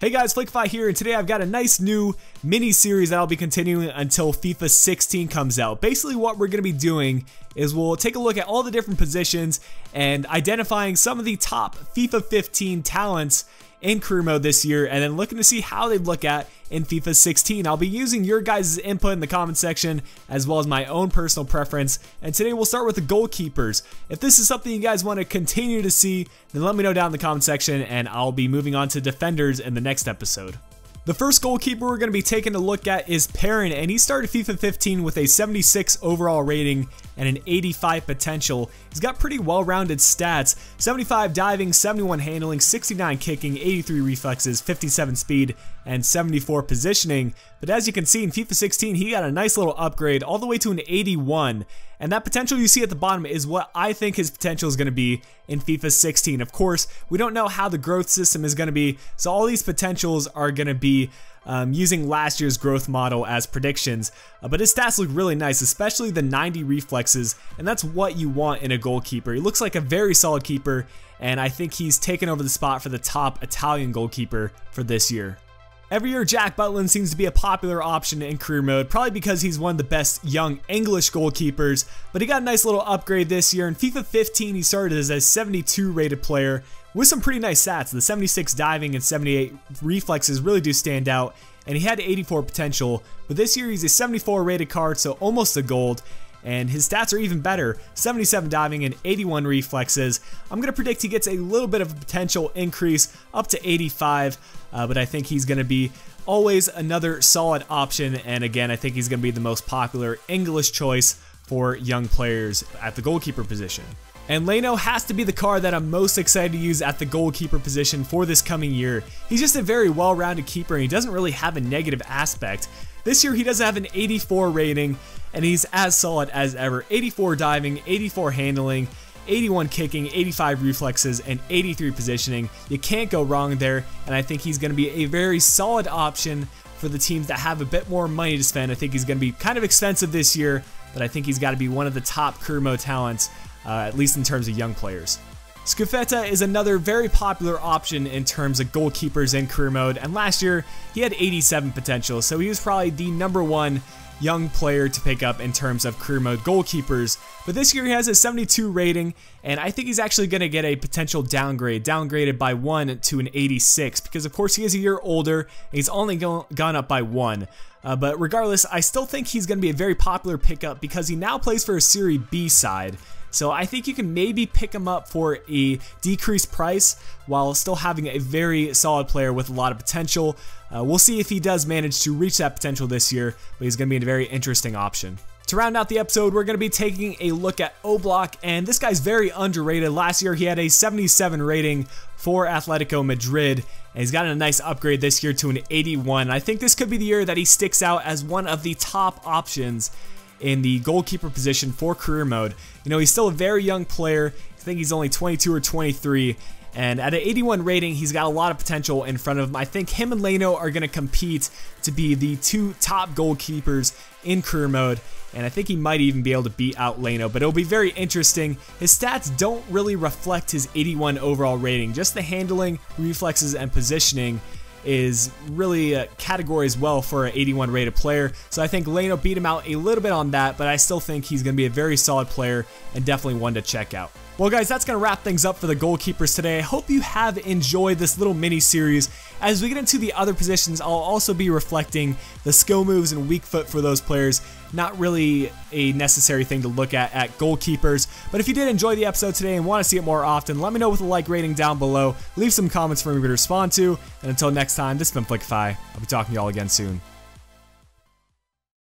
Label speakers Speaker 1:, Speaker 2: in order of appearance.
Speaker 1: Hey guys, Flickiify here, and today I've got a nice new mini series that I'll be continuing until FIFA 16 comes out. Basically, what we're going to be doing is we'll take a look at all the different positions and identifying some of the top FIFA 15 talents in career mode this year and then looking to see how they look at in FIFA 16. I'll be using your guys' input in the comment section as well as my own personal preference. And today we'll start with the goalkeepers. If this is something you guys want to continue to see, then let me know down in the comment section and I'll be moving on to defenders in the next episode. The first goalkeeper we're going to be taking a look at is Perin, and he started FIFA 15 with a 76 overall rating and an 85 potential. He's got pretty well-rounded stats, 75 diving, 71 handling, 69 kicking, 83 reflexes, 57 speed, and 74 positioning. But as you can see in FIFA 16, he got a nice little upgrade all the way to an 81. And that potential you see at the bottom is what I think his potential is going to be in FIFA 16. Of course, we don't know how the growth system is going to be, so all these potentials are going to be um, using last year's growth model as predictions. Uh, but his stats look really nice, especially the 90 reflexes, and that's what you want in a goalkeeper. He looks like a very solid keeper, and I think he's taken over the spot for the top Italian goalkeeper for this year. Every year, Jack Butland seems to be a popular option in career mode, probably because he's one of the best young English goalkeepers, but he got a nice little upgrade this year. In FIFA 15, he started as a 72 rated player with some pretty nice stats. The 76 diving and 78 reflexes really do stand out, and he had 84 potential, but this year he's a 74 rated card, so almost a gold, and his stats are even better 77 diving and 81 reflexes. I'm going to predict he gets a little bit of a potential increase up to 85, uh, but I think he's going to be always another solid option. And again, I think he's going to be the most popular English choice for young players at the goalkeeper position. And Leno has to be the card that I'm most excited to use at the goalkeeper position for this coming year. He's just a very well-rounded keeper and he doesn't really have a negative aspect. This year he does have an 84 rating and he's as solid as ever. 84 diving, 84 handling, 81 kicking, 85 reflexes, and 83 positioning. You can't go wrong there, and I think he's going to be a very solid option for the teams that have a bit more money to spend. I think he's going to be kind of expensive this year, but I think he's got to be one of the top mode talents, uh, at least in terms of young players. Scufetta is another very popular option in terms of goalkeepers in career mode, and last year he had 87 potential, so he was probably the number one young player to pick up in terms of career mode goalkeepers. But this year he has a 72 rating, and I think he's actually going to get a potential downgrade, downgraded by one to an 86, because of course he is a year older, and he's only go gone up by one. Uh, but regardless, I still think he's going to be a very popular pickup because he now plays for a Serie B side. So I think you can maybe pick him up for a decreased price while still having a very solid player with a lot of potential. Uh, we'll see if he does manage to reach that potential this year, but he's going to be a very interesting option. To round out the episode, we're going to be taking a look at Oblak, and this guy's very underrated. Last year, he had a 77 rating for Atletico Madrid, and he's gotten a nice upgrade this year to an 81. I think this could be the year that he sticks out as one of the top options in the goalkeeper position for career mode. You know, he's still a very young player. I think he's only 22 or 23. And at an 81 rating, he's got a lot of potential in front of him. I think him and Leno are going to compete to be the two top goalkeepers in career mode. And I think he might even be able to beat out Leno, but it'll be very interesting. His stats don't really reflect his 81 overall rating, just the handling, reflexes, and positioning is really a category as well for an 81 rated player. So I think Leno beat him out a little bit on that, but I still think he's going to be a very solid player and definitely one to check out. Well guys, that's going to wrap things up for the goalkeepers today. I hope you have enjoyed this little mini series. As we get into the other positions, I'll also be reflecting the skill moves and weak foot for those players. Not really a necessary thing to look at at goalkeepers. But if you did enjoy the episode today and want to see it more often, let me know with a like rating down below. Leave some comments for me to respond to. And until next time, this has been Flickiify. I'll be talking to y'all again soon.